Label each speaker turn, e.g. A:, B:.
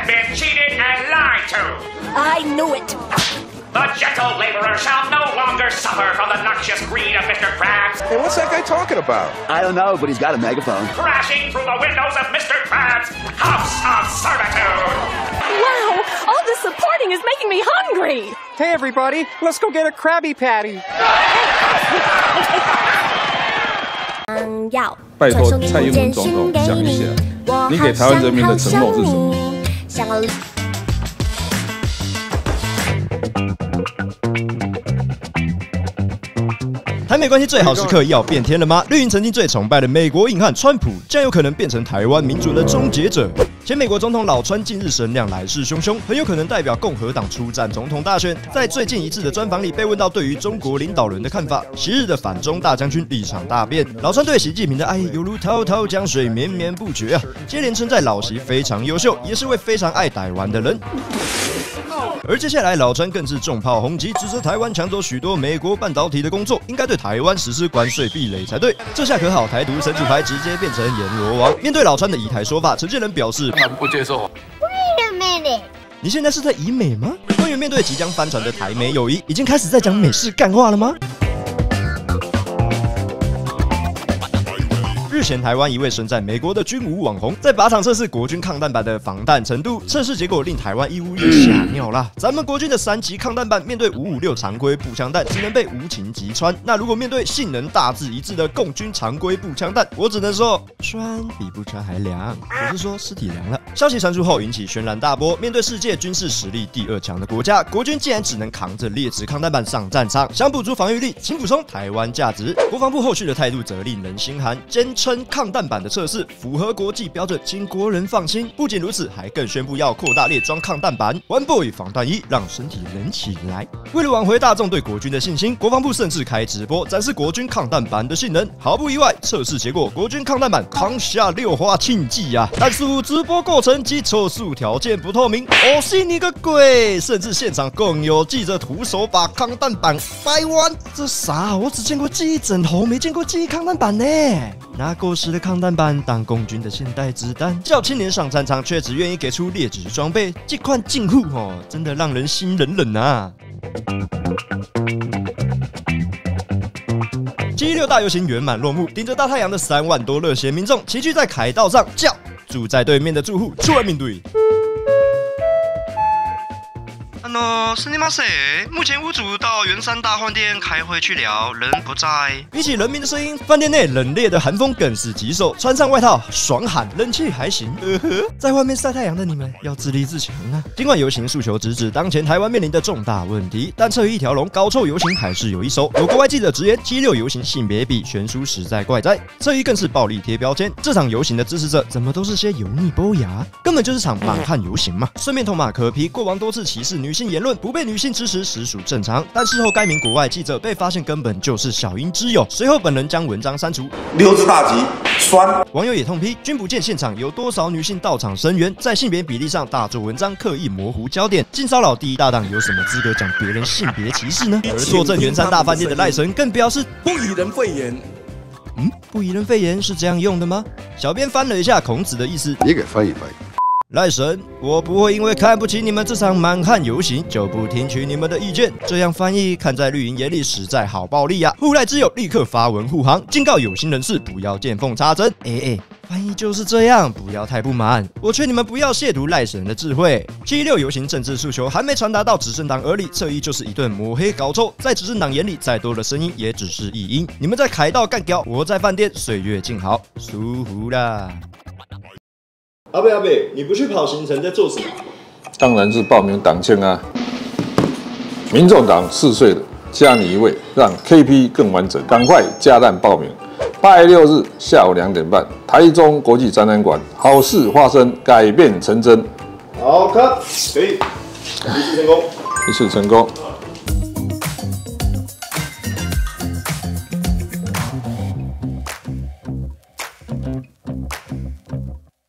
A: have been cheated and lied to.
B: I knew it.
A: The gentle laborer shall no longer suffer from the noxious greed of Mr. Krabs,
C: Hey, what's that guy talking about?
D: I don't know, but he's got a megaphone.
A: crashing through the windows of Mr. Krabs' house of servitude.
B: Wow, all this supporting is making me hungry.
E: Hey, everybody, let's go get a Krabby Patty.
F: 想要
G: 拜托
F: 传送给
G: 蔡英文
F: 简
G: 总统
F: 讯给
G: 讲一下
F: 我
G: 你给台湾人民的承诺是什么
F: 好想好 想你
H: 台美关系最好时刻要变天了吗？绿营曾经最崇拜的美国硬汉川普，将有可能变成台湾民主的终结者。前美国总统老川近日声量来势汹汹，很有可能代表共和党出战总统大选。在最近一次的专访里，被问到对于中国领导人的看法，昔日的反中大将军立场大变。老川对习近平的爱意犹如滔滔江水，绵绵不绝啊！接连称赞老习非常优秀，也是位非常爱台湾的人。而接下来，老川更是重炮轰击，指责台湾抢走许多美国半导体的工作，应该对台湾实施关税壁垒才对。这下可好，台独神主牌直接变成阎罗王。面对老川的以台说法，陈建仁表示
G: 不接受。
F: Wait a minute，
H: 你现在是在以美吗？官员面对即将翻船的台美友谊，已经开始在讲美式干话了吗？日前，台湾一位身在美国的军武网红，在靶场测试国军抗弹板的防弹程度，测试结果令台湾义务役吓尿了！咱们国军的三级抗弹板，面对五五六常规步枪弹，只能被无情击穿。那如果面对性能大致一致的共军常规步枪弹，我只能说穿比不穿还凉，我是说尸体凉了。消息传出后，引起轩然大波。面对世界军事实力第二强的国家，国军竟然只能扛着劣质抗弹板上战场，想补足防御力，请补充台湾价值。国防部后续的态度则令人心寒，坚称抗弹板的测试符合国际标准，请国人放心。不仅如此，还更宣布要扩大列装抗弹板，One Boy 防弹衣，让身体冷起来。为了挽回大众对国军的信心，国防部甚至开直播展示国军抗弹板的性能。毫不意外，测试结果国军抗弹板扛下六花庆忌啊！但是直播过程及测试条件不透明，我信你个鬼！甚至现场更有记者徒手把抗弹板掰弯，这啥？我只见过记忆枕头，没见过记忆抗弹板呢。那过时的抗弹班当共军的现代子弹，叫青年上战场却只愿意给出劣质装备，这款近乎哦，真的让人心冷冷啊！七六大游行圆满落幕，顶着大太阳的三万多热血民众齐聚在凯道上叫，住在对面的住户出来面对。喏，是你妈谁？目前屋主到圆山大饭店开会去聊，人不在。比起人民的声音，饭店内冷冽的寒风更是棘手。穿上外套，爽喊，冷气还行。呃呵，在外面晒太阳的你们要自立自强啊！尽管游行诉求直指当前台湾面临的重大问题，但侧翼一条龙，搞臭游行还是有一手。有国外记者直言，七六游行性别比悬殊，实在怪哉。侧一更是暴力贴标签，这场游行的支持者怎么都是些油腻龅牙，根本就是场满汉游行嘛！顺便痛骂可批，过往多次歧视女性言论不被女性支持实属正常，但事后该名国外记者被发现根本就是小英之友，随后本人将文章删除。
I: 溜之大吉，酸。
H: 网友也痛批，君不见现场有多少女性到场声援，在性别比例上大做文章，刻意模糊焦点。性骚扰第一大档有什么资格讲别人性别歧视呢？而坐镇圆山大饭店的赖神更表示
C: 不以人废言。
H: 嗯，不以人废言是这样用的吗？小编翻了一下孔子的意思，
D: 你给翻译翻译。
H: 赖神，我不会因为看不起你们这场满汉游行就不听取你们的意见。这样翻译，看在绿营眼里实在好暴力呀、户赖之友立刻发文护航，警告有心人士不要见缝插针。哎哎，翻译就是这样，不要太不满。我劝你们不要亵渎赖神的智慧。七六游行政治诉求还没传达到执政党耳里，侧翼就是一顿抹黑搞臭。在执政党眼里，再多的声音也只是一音。你们在凯道干掉，我在饭店岁月静好，舒服啦。阿贝阿贝，你不去跑行程在做什么？
G: 当然是报名党庆啊！民众党四岁的加你一位，让 KP 更完整，赶快加蛋报名。八月六日下午两点半，台中国际展览馆，好事发生，改变成真，
H: 好看，可以，一次成功。
G: 一次成功。